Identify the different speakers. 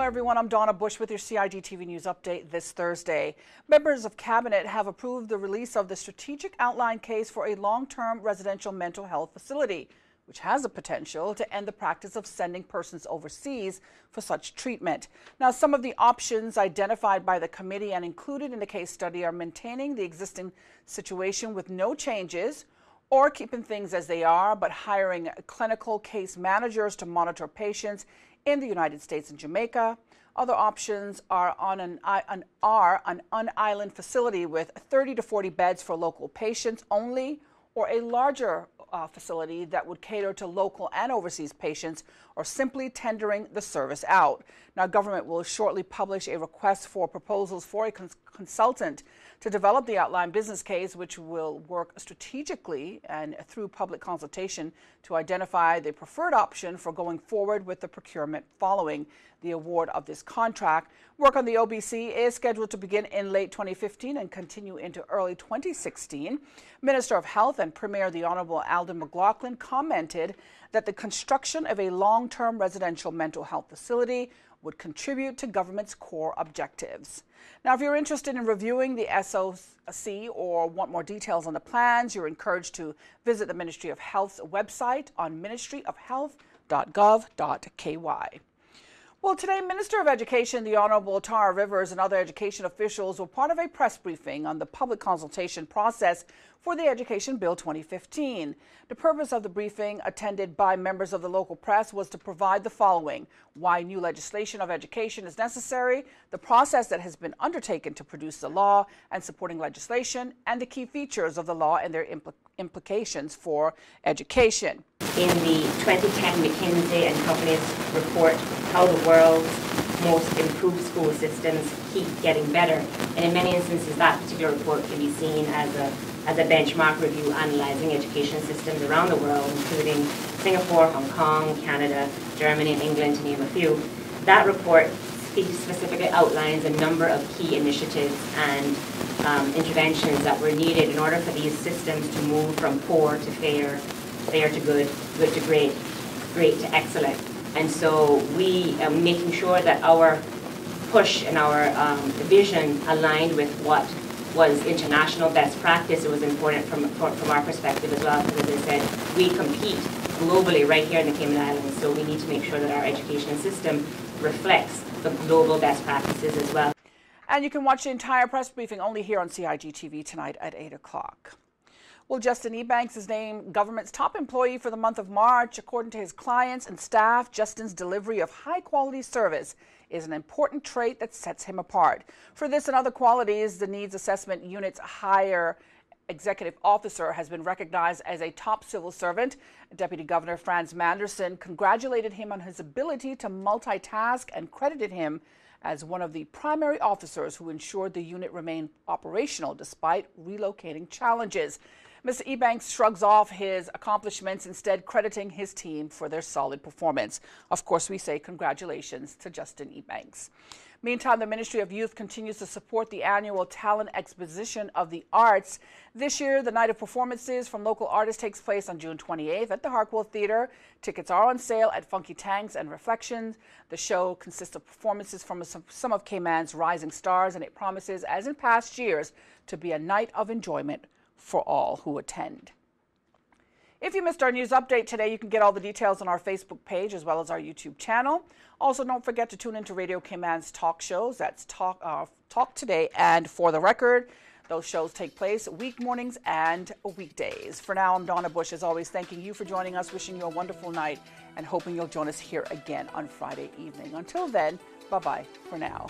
Speaker 1: everyone. I'm Donna Bush with your CIG TV News update this Thursday. Members of Cabinet have approved the release of the strategic outline case for a long term residential mental health facility, which has the potential to end the practice of sending persons overseas for such treatment. Now, some of the options identified by the committee and included in the case study are maintaining the existing situation with no changes or keeping things as they are, but hiring clinical case managers to monitor patients in the United States and Jamaica. Other options are on an, an, are an un-island facility with 30 to 40 beds for local patients only, or a larger uh, facility that would cater to local and overseas patients, or simply tendering the service out. Now, government will shortly publish a request for proposals for a cons consultant to develop the outline business case, which will work strategically and through public consultation to identify the preferred option for going forward with the procurement following the award of this contract. Work on the OBC is scheduled to begin in late 2015 and continue into early 2016. Minister of Health and Premier the Honorable Alden McLaughlin commented that the construction of a long-term residential mental health facility would contribute to government's core objectives. Now, if you're interested in reviewing the SOC or want more details on the plans, you're encouraged to visit the Ministry of Health's website on ministryofhealth.gov.ky. Well, today, Minister of Education, the Honorable Tara Rivers, and other education officials were part of a press briefing on the public consultation process for the Education Bill 2015. The purpose of the briefing, attended by members of the local press, was to provide the following why new legislation of education is necessary, the process that has been undertaken to produce the law and supporting legislation, and the key features of the law and their impl implications for education
Speaker 2: in the 2010 McKinsey and Company's report how the world's most improved school systems keep getting better. And in many instances, that particular report can be seen as a, as a benchmark review analysing education systems around the world, including Singapore, Hong Kong, Canada, Germany, and England, to name a few. That report specifically outlines a number of key initiatives and um, interventions that were needed in order for these systems to move from poor to fair fair to good, good to great, great to excellent. And so we are making sure that our push and our um, vision aligned with what was international best practice. It was important from, from our perspective as well, because as I said, we compete globally right here in the Cayman Islands, so we need to make sure that our education system reflects the global best practices as well.
Speaker 1: And you can watch the entire press briefing only here on CIG TV tonight at 8 o'clock. Well, Justin Ebanks is named government's top employee for the month of March. According to his clients and staff, Justin's delivery of high quality service is an important trait that sets him apart. For this and other qualities, the Needs Assessment Unit's higher executive officer has been recognized as a top civil servant. Deputy Governor Franz Manderson congratulated him on his ability to multitask and credited him as one of the primary officers who ensured the unit remained operational despite relocating challenges. Mr. Ebanks shrugs off his accomplishments, instead crediting his team for their solid performance. Of course, we say congratulations to Justin Ebanks. Meantime, the Ministry of Youth continues to support the annual Talent Exposition of the Arts. This year, the night of performances from local artists takes place on June 28th at the Harquail Theater. Tickets are on sale at Funky Tangs and Reflections. The show consists of performances from some of Cayman's rising stars, and it promises, as in past years, to be a night of enjoyment for all who attend. If you missed our news update today, you can get all the details on our Facebook page as well as our YouTube channel. Also, don't forget to tune into Radio Cayman's talk shows. That's Talk, uh, talk Today and For the Record. Those shows take place week mornings and weekdays. For now, I'm Donna Bush, as always, thanking you for joining us, wishing you a wonderful night, and hoping you'll join us here again on Friday evening. Until then, bye bye for now.